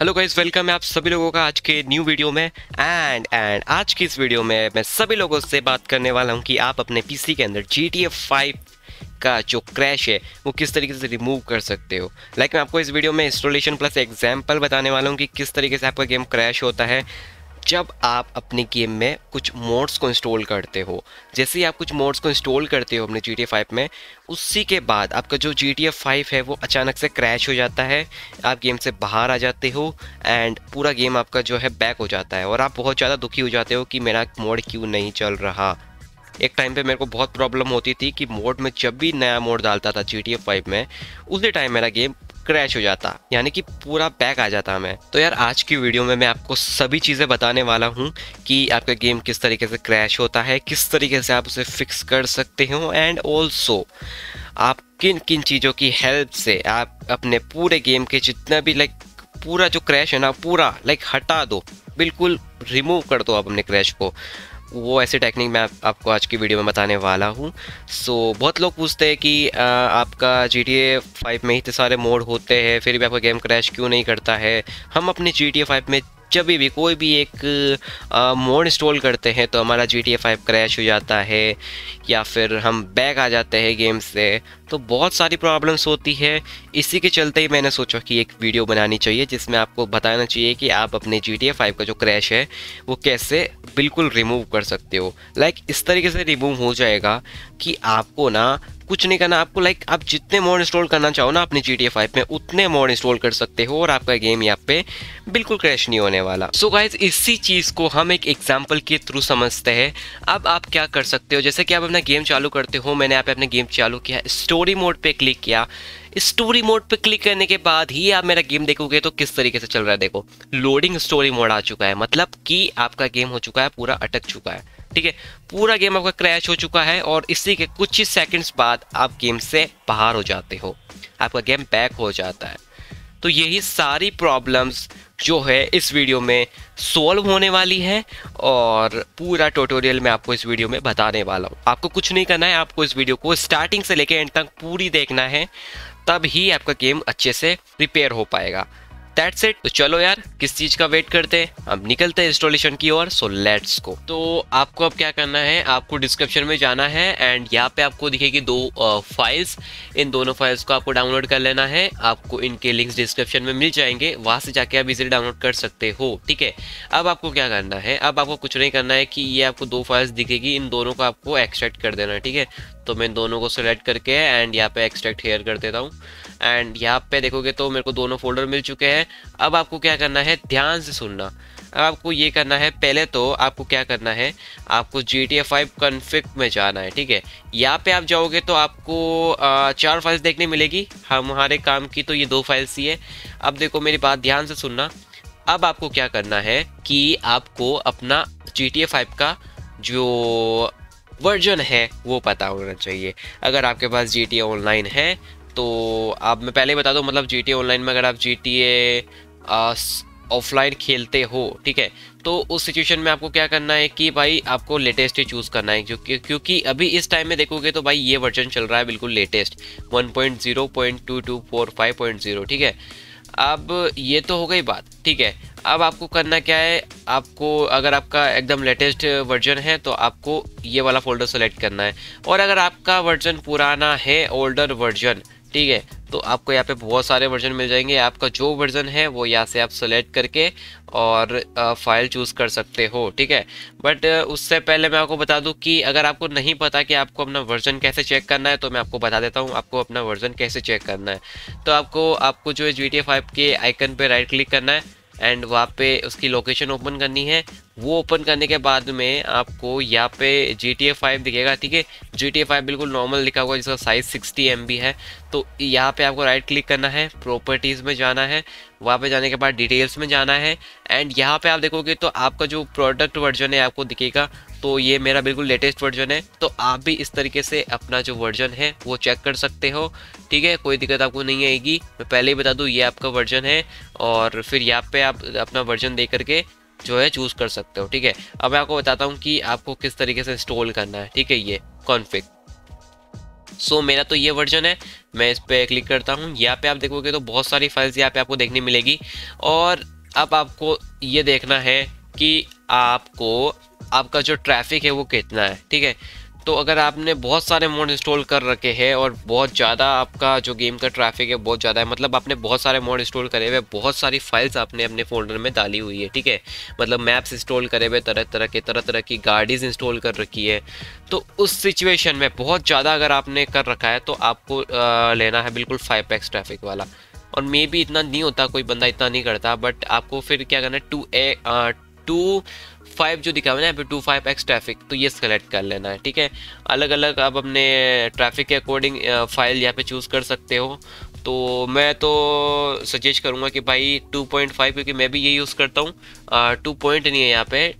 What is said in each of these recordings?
Hello guys welcome है आप सभी लोगों का आज के न्यू वीडियो में। एंड एंड आज की इस वीडियो में मैं सभी लोगों से बात करने वाला हूँ कि आप अपने पीसी के अंदर जी टी एफ़ फाइव का जो क्रैश है, वो किस तरीके से रिमूव कर सकते हो। लाइक like मैं आपको इस वीडियो में इंस्टॉलेशन प्लस एग्जांपल बताने वाला हूँ कि किस तरीके से आपका गेम क्रैश होता है। जब आप अपने गेम में कुछ मोड्स को इंस्टॉल करते हो, जैसे ही आप कुछ मोड्स को इंस्टॉल करते हो अपने जी टी फाइव में, उसी के बाद आपका जो जी टी फाइव है वो अचानक से क्रैश हो जाता है, आप गेम से बाहर आ जाते हो एंड पूरा गेम आपका जो है बैक हो जाता है, और आप बहुत ज़्यादा दुखी हो जाते हो कि मेरा मोड क्यों नहीं चल रहा। एक टाइम पे मेरे को बहुत प्रॉब्लम होती थी कि मोड में जब भी नया मोड डालता था जी टी फाइव में, उसी टाइम मेरा गेम क्रैश हो जाता, यानी कि पूरा बैक आ जाता मैं। तो यार, आज की वीडियो में मैं आपको सभी चीज़ें बताने वाला हूँ कि आपका गेम किस तरीके से क्रैश होता है, किस तरीके से आप उसे फिक्स कर सकते हो एंड ऑल्सो आप किन किन चीज़ों की हेल्प से आप अपने पूरे गेम के जितना भी लाइक पूरा जो क्रैश है ना, पूरा लाइक हटा दो, बिल्कुल रिमूव कर दो आप अपने क्रैश को। वो ऐसे टेक्निक मैं आप, आपको आज की वीडियो में बताने वाला हूँ। सो so, बहुत लोग पूछते हैं कि आ, आपका जी टी ए फाइव में इतने सारे मोड होते हैं फिर भी आपका गेम क्रैश क्यों नहीं करता है? हम अपने जी टी ए फाइव में जब भी कोई भी एक मोड इंस्टॉल करते हैं तो हमारा G T A five crash हो जाता है या फिर हम बैक आ जाते हैं गेम से। तो बहुत सारी प्रॉब्लम्स होती है। इसी के चलते ही मैंने सोचा कि एक वीडियो बनानी चाहिए, जिसमें आपको बताना चाहिए कि आप अपने जी टी फाइव का जो क्रैश है, वो कैसे बिल्कुल रिमूव कर सकते हो। लाइक इस तरीके से रिमूव हो जाएगा कि आपको ना कुछ नहीं करना। आपको लाइक आप जितने मोड इंस्टॉल करना चाहो ना अपने जी टी फाइव में, उतने मोड इंस्टॉल कर सकते हो और आपका गेम यहाँ पे बिल्कुल क्रैश नहीं होने वाला। सो so गाइज़ इसी चीज़ को हम एक एग्ज़ाम्पल के थ्रू समझते हैं। अब आप क्या कर सकते हो? जैसे कि आप अपना गेम चालू करते हो, मैंने यहाँ पे अपना गेम चालू किया स्टोरी मोड पे क्लिक किया। स्टोरी मोड पे क्लिक करने के बाद ही आप मेरा गेम देखोगे तो किस तरीके से चल रहा है देखो। लोडिंग स्टोरी मोड आ चुका है मतलब कि आपका गेम हो चुका है, पूरा अटक चुका है। ठीक है? पूरा गेम आपका क्रैश हो चुका है और इसी के कुछ ही सेकंड्स बाद आप गेम से बाहर हो जाते हो। आपका गेम बैक हो जाता है। तो यही सारी प्रॉब्लम्स जो है इस वीडियो में सॉल्व होने वाली है और पूरा ट्यूटोरियल मैं आपको इस वीडियो में बताने वाला हूँ। आपको कुछ नहीं करना है, आपको इस वीडियो को स्टार्टिंग से लेकर एंड तक पूरी देखना है, तब ही आपका गेम अच्छे से रिपेयर हो पाएगा। दैट्स इट तो चलो यार, किस चीज़ का वेट करते हैं? अब निकलते हैं इंस्टॉलेशन की ओर सो लेट्स को तो आपको अब क्या करना है? आपको डिस्क्रिप्शन में जाना है एंड यहाँ पे आपको दिखेगी दो फाइल्स इन दोनों फाइल्स को आपको डाउनलोड कर लेना है. आपको इनके लिंक्स डिस्क्रिप्शन में मिल जाएँगे. वहाँ से जाके आप इजिली डाउनलोड कर सकते हो. ठीक है? अब आपको क्या करना है? अब आपको कुछ नहीं करना है कि ये आपको दो फाइल्स दिखेगी. इन दोनों को आपको एक्सट्रैक्ट कर देना है, ठीक है? तो मैं दोनों को सिलेक्ट करके एंड यहाँ पे एक्सट्रैक्ट हेयर कर देता हूँ. एंड यहाँ पे देखोगे तो मेरे को दोनों फोल्डर मिल चुके हैं। अब आपको क्या करना है? ध्यान से सुनना। अब आपको ये करना है पहले तो आपको क्या करना है? आपको G T A five config में जाना है ठीक है? यहाँ पे आप जाओगे तो आपको आ, चार फाइल्स देखने मिलेगी। हमारे काम की तो ये दो फाइल्स ही है। अब देखो मेरी बात ध्यान से सुनना। अब आपको क्या करना है कि आपको अपना जी टी ए फाइव का जो वर्जन है वो पता होना चाहिए। अगर आपके पास जी टी ऑनलाइन है तो आप, मैं पहले ही बता दूँ मतलब जी टी ऑनलाइन में अगर आप ए ऑफलाइन खेलते हो, ठीक है तो उस सिचुएशन में आपको क्या करना है कि भाई आपको लेटेस्ट ही चूज़ करना है, क्योंकि क्योंकि अभी इस टाइम में देखोगे तो भाई ये वर्जन चल रहा है बिल्कुल लेटेस्ट 1.0.2245.0 ठीक है। अब ये तो हो गई बात, ठीक है, अब आपको करना क्या है, आपको, अगर आपका एकदम लेटेस्ट वर्जन है तो आपको ये वाला फोल्डर सेलेक्ट करना है, और अगर आपका वर्जन पुराना है ओल्डर वर्जन ठीक है? तो आपको यहाँ पे बहुत सारे वर्जन मिल जाएँगे। आपका जो वर्जन है, वो यहाँ से आप सेलेक्ट करके और फ़ाइल चूज़ कर सकते हो, ठीक है? बट उससे पहले मैं आपको बता दूँ कि अगर आपको नहीं पता कि आपको अपना वर्जन कैसे चेक करना है तो मैं आपको बता देता हूँ आपको अपना वर्जन कैसे चेक करना है। तो आपको आपको जो है जी टी के आइकन पर राइट क्लिक करना है। एंड वहाँ पे उसकी लोकेशन ओपन करनी है। वो ओपन करने के बाद में आपको यहाँ पे जी टी ए फाइव दिखेगा, ठीक है? जी टी ए फाइव बिल्कुल नॉर्मल लिखा हुआ जिसका साइज़ सिक्सटी एम है। तो यहाँ पे आपको राइट क्लिक करना है प्रॉपर्टीज़ में जाना है। वहाँ पे जाने के बाद डिटेल्स में जाना है। एंड यहाँ पे आप देखोगे तो आपका जो प्रोडक्ट वर्जन है, आपको दिखेगा तो ये मेरा बिल्कुल लेटेस्ट वर्जन है। तो आप भी इस तरीके से अपना जो वर्जन है वो चेक कर सकते हो। ठीक है? कोई दिक्कत आपको नहीं आएगी। मैं पहले ही बता दूँ ये आपका वर्जन है और फिर यहाँ पे आप अपना वर्जन दे करके जो है चूज़ कर सकते हो। ठीक है? अब मैं आपको बताता हूँ कि आपको किस तरीके से इंस्टॉल करना है। ठीक है? ये कॉन्फिक सो so, मेरा तो ये वर्जन है। मैं इस पर क्लिक करता हूँ। यहाँ पे आप देखोगे तो बहुत सारी फाइल्स यहाँ पे आपको देखने मिलेगी। और अब आपको ये देखना है कि आपको आपका जो ट्रैफ़िक है वो कितना है ठीक है? तो अगर आपने बहुत सारे मोड इंस्टॉल कर रखे हैं और बहुत ज़्यादा आपका जो गेम का ट्रैफ़िक है बहुत ज़्यादा है मतलब आपने बहुत सारे मोड इंस्टॉल करे हुए बहुत सारी फाइल्स आपने अपने फोल्डर में डाली हुई है ठीक है? मतलब मैप्स इंस्टॉल करे हुए तरह तरह के तरह तरह की गाड़ीज़ इंस्टॉल कर रखी है। तो उस सिचुएशन में बहुत ज़्यादा अगर आपने कर रखा है तो आपको आ, लेना है बिल्कुल फाइव एक्स ट्रैफ़िक वाला। और मे भी इतना नहीं होता कोई बंदा इतना नहीं करता बट आपको फिर क्या करना है टू ए टू फाइव जो दिखा हुआ है यहाँ पे टू फाइव एक्स ट्रैफ़िक तो ये सेलेक्ट कर लेना है ठीक है? अलग अलग आप अपने ट्रैफ़िक के अकॉर्डिंग फ़ाइल यहाँ पे चूज़ कर सकते हो। तो मैं तो सजेस्ट करूँगा कि भाई 2.5 क्योंकि मैं भी ये यूज़ करता हूँ। टू पॉइंट नहीं है यहाँ पे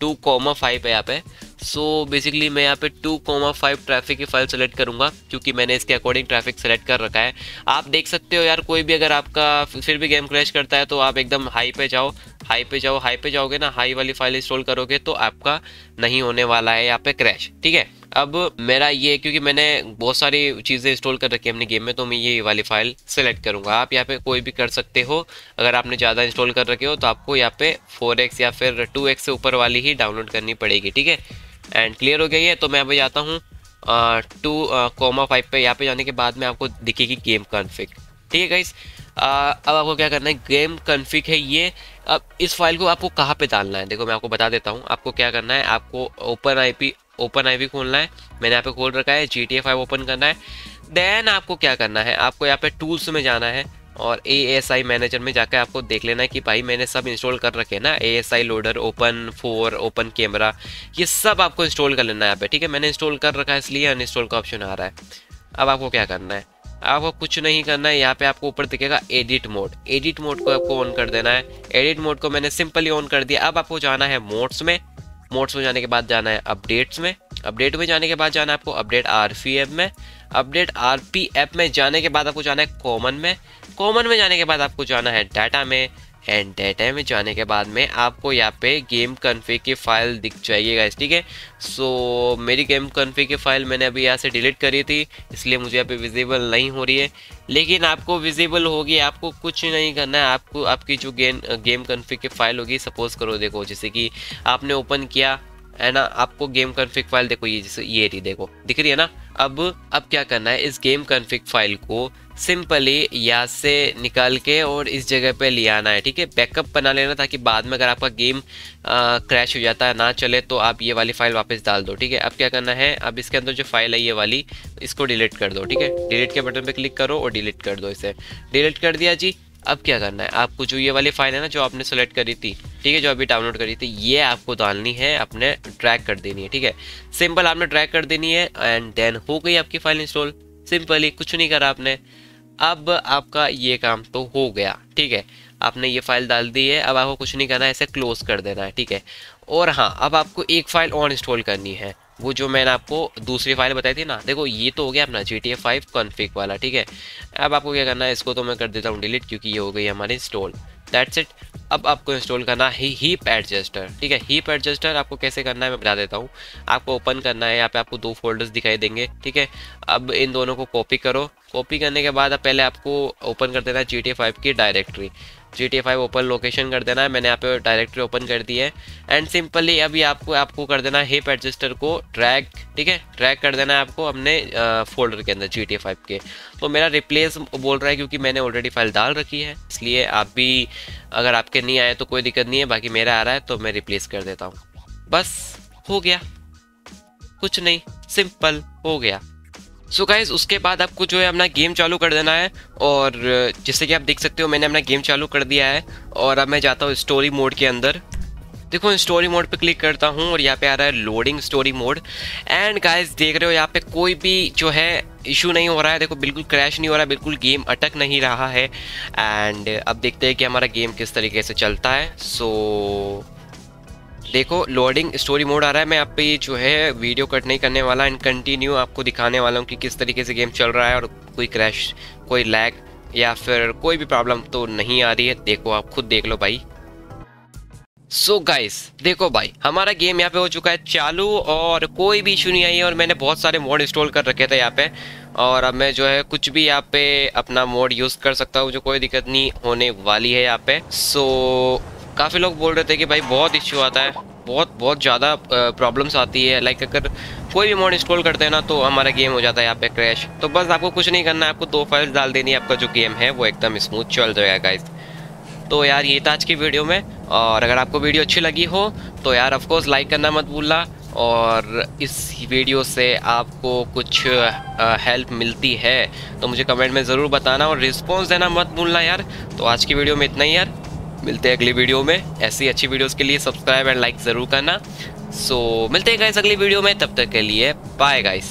टू कॉमा फाइव है यहाँ पे। सो so, बेसिकली मैं यहाँ पे टू कोमा फाइव ट्रैफ़िक की फ़ाइल सेलेक्ट करूँगा क्योंकि मैंने इसके अकॉर्डिंग ट्रैफ़िक सेलेक्ट कर रखा है। आप देख सकते हो यार कोई भी अगर आपका फिर भी गेम क्रैश करता है तो आप एकदम हाई पे जाओ। हाई पे जाओ, हाई पे जाओगे ना, हाई वाली फ़ाइल इंस्टॉल करोगे तो आपका नहीं होने वाला है यहाँ पे क्रैश, ठीक है? अब मेरा ये क्योंकि मैंने बहुत सारी चीज़ें इंस्टॉल कर रखी है अपने गेम में तो मैं ये वाली फ़ाइल सेलेक्ट करूँगा। आप यहाँ पे कोई भी कर सकते हो, अगर आपने ज़्यादा इंस्टॉल कर रखे हो तो आपको यहाँ पे 4x या फिर 2x से ऊपर वाली ही डाउनलोड करनी पड़ेगी, ठीक है? एंड क्लियर हो गई है तो मैं अभी जाता हूँ टू कोमा फाइव पे, यहाँ पे जाने के बाद में आपको दिखेगी गेम कन्फिक ठीक है गाइस अब आपको क्या करना है? गेम कन्फिक है ये। अब इस फ़ाइल को आपको कहाँ पे डालना है? देखो, मैं आपको बता देता हूँ। आपको क्या करना है? आपको ओपन आईपी ओपन आईपी खोलना है। मैंने यहाँ पे खोल रखा है। जी टी ओपन करना है। देन आपको क्या करना है? आपको यहाँ पे टूल्स में जाना है और ए एस आई मैनेजर में जाकर आपको देख लेना है कि भाई मैंने सब इंस्टॉल कर रखे हैं ना? A S I loader open four open camera ये सब आपको इंस्टॉल कर लेना है यहाँ पे। ठीक है? मैंने इंस्टॉल कर रखा है, इसलिए अनइंस्टॉल का ऑप्शन आ रहा है। अब आपको क्या करना है? आपको कुछ नहीं करना है, यहाँ पे आपको ऊपर दिखेगा एडिट मोड एडिट मोड को आपको ऑन कर देना है। एडिट मोड को मैंने सिंपली ऑन कर दिया। अब आपको जाना है मोड्स में। मोड्स में जाने के बाद जाना है अपडेट्स में। अपडेट में जाने के बाद जाना है आपको अपडेट आर पी एप में। अपडेट आर पी एप में जाने के बाद आपको जाना है कॉमन में। कॉमन में जाने के बाद आपको जाना है डाटा में। एंड डेटा में जाने के बाद में आपको यहाँ पे गेम कन्फिग की फ़ाइल दिख जाइएगा ठीक है? सो मेरी गेम कन्फिग की फ़ाइल मैंने अभी यहाँ से डिलीट करी थी, इसलिए मुझे यहाँ पे विजिबल नहीं हो रही है। लेकिन आपको विजिबल होगी, आपको कुछ नहीं करना है, आपको, आपकी जो गेम गेम कन्फिग की फ़ाइल होगी सपोज़ करो, देखो, जैसे कि आपने ओपन किया है ना, आपको गेम कन्फिक फ़ाइल देखो, ये जैसे, ये रही देखो। दिख रही है ना? अब अब क्या करना है? इस गेम कन्फिक फ़ाइल को सिंपली यहाँ से निकाल के और इस जगह पे ले आना है, ठीक है? बैकअप बना लेना ताकि बाद में अगर आपका गेम क्रैश हो जाता है, ना चले तो आप ये वाली फ़ाइल वापस डाल दो, ठीक है? अब क्या करना है? अब इसके अंदर जो फ़ाइल है, ये वाली, इसको डिलीट कर दो, ठीक है? डिलीट के बटन पे क्लिक करो और डिलीट कर दो इसे। डिलीट कर दिया जी अब क्या करना है? आपको जो ये वाली फ़ाइल है ना, जो आपने सेलेक्ट करी थी, ठीक है, जो अभी डाउनलोड करी थी, ये आपको डालनी है अपने ट्रैक कर देनी है, ठीक है? सिंपल आपने ट्रैक कर देनी है एंड देन हो गई आपकी फ़ाइल इंस्टॉल सिंपली कुछ नहीं करा आपने. अब आपका ये काम तो हो गया, ठीक है? आपने ये फ़ाइल डाल दी है, अब आपको कुछ नहीं करना है ऐसे क्लोज कर देना है, ठीक है? और हाँ अब आपको एक फ़ाइल और इंस्टॉल करनी है। वो जो मैंने आपको दूसरी फ़ाइल बताई थी ना, देखो ये तो हो गया अपना G T A five config वाला, ठीक है? अब आपको क्या करना है, इसको तो मैं कर देता हूँ डिलीट क्योंकि ये हो गई हमारी इंस्टॉल दैट्स इट अब आपको इंस्टॉल करना है हीप एडजस्टर ठीक है? हीप एडजस्टर आपको कैसे करना है मैं बता देता हूँ. आपको ओपन करना है, यहाँ पे आपको दो फोल्डर्स दिखाई देंगे, ठीक है? अब इन दोनों को कॉपी करो. कॉपी करने के बाद पहले आपको ओपन कर देना है जी टी फाइव की directory G T five open location कर देना है। मैंने यहाँ पे डायरेक्टरी ओपन कर दी है। एंड सिंपली अभी आपको आपको कर देना है हिप एडजस्टर को ट्रैक ठीक है? ट्रैक कर देना है आपको अपने फोल्डर के अंदर जी टी फाइव के। तो मेरा रिप्लेस बोल रहा है क्योंकि मैंने ऑलरेडी फ़ाइल डाल रखी है। इसलिए आप भी, अगर आपके नहीं आए तो कोई दिक्कत नहीं है। बाकी मेरा आ रहा है तो मैं रिप्लेस कर देता हूँ। बस, हो गया। कुछ नहीं सिंपल हो गया। सो so गाइज़ उसके बाद आपको जो है अपना गेम चालू कर देना है और जैसे कि आप देख सकते हो मैंने अपना गेम चालू कर दिया है और अब मैं जाता हूँ स्टोरी मोड के अंदर। देखो स्टोरी मोड पे क्लिक करता हूँ और यहाँ पे आ रहा है loading story mode and guys देख रहे हो यहाँ पे कोई भी जो है इशू नहीं हो रहा है। देखो बिल्कुल क्रैश नहीं हो रहा है बिल्कुल गेम अटक नहीं रहा है। एंड अब देखते हैं कि हमारा गेम किस तरीके से चलता है। सो so, देखो लोडिंग स्टोरी मोड आ रहा है। मैं आप पे जो है वीडियो कट नहीं करने वाला एंड कंटिन्यू आपको दिखाने वाला हूँ कि किस तरीके से गेम चल रहा है और कोई क्रैश कोई लैग या फिर कोई भी प्रॉब्लम तो नहीं आ रही है। देखो आप खुद देख लो भाई। सो so गाइस देखो भाई हमारा गेम यहाँ पे हो चुका है चालू और कोई भी इशू नहीं आई है और मैंने बहुत सारे मोड इंस्टॉल कर रखे थे यहाँ पे। और अब मैं जो है कुछ भी यहाँ पे अपना मोड यूज़ कर सकता हूँ जो कोई दिक्कत नहीं होने वाली है यहाँ पे। सो so, काफ़ी लोग बोल रहे थे कि भाई बहुत इश्यू आता है, बहुत बहुत ज़्यादा प्रॉब्लम्स आती है। लाइक अगर कोई भी मोड इंस्टॉल करते हैं ना तो हमारा गेम हो जाता है यहाँ पे क्रैश तो बस आपको कुछ नहीं करना है, आपको दो फाइल्स डाल देनी है, आपका जो गेम है, वो एकदम स्मूथ चल जाएगा गाइस तो यार, ये था आज की वीडियो में, और अगर आपको वीडियो अच्छी लगी हो तो यार ऑफकोर्स लाइक करना मत भूलना, और इस वीडियो से आपको कुछ हेल्प मिलती है तो मुझे कमेंट में ज़रूर बताना, और रिस्पॉन्स देना मत भूलना यार। तो आज की वीडियो में इतना ही यार। मिलते हैं अगली वीडियो में। ऐसी अच्छी वीडियोस के लिए सब्सक्राइब एंड लाइक ज़रूर करना। सो so, मिलते हैं गाइस अगली वीडियो में। तब तक के लिए बाय गाइस